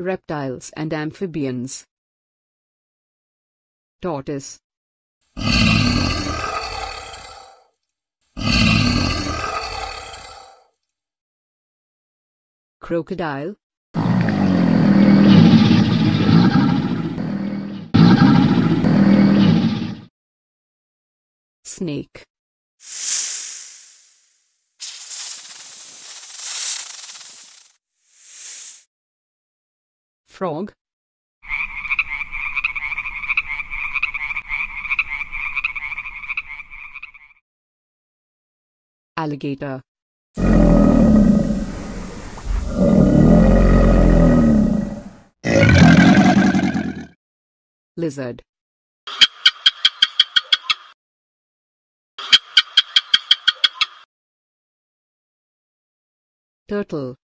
Reptiles and amphibians. Tortoise. Crocodile. Snake. Frog. Alligator. Lizard. Turtle.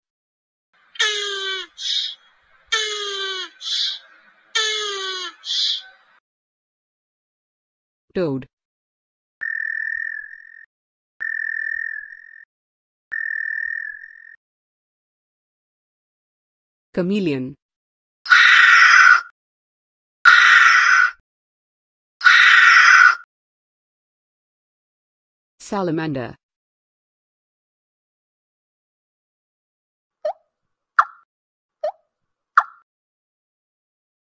Toad. Chameleon. Salamander.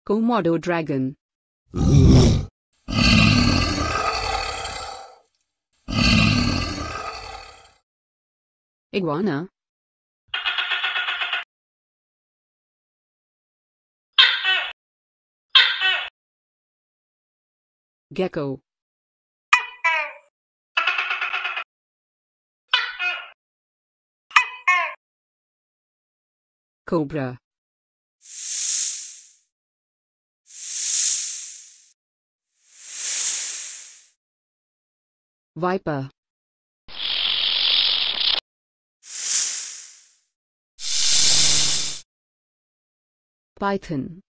Komodo dragon. Iguana. Gecko. Cobra. Viper. Python.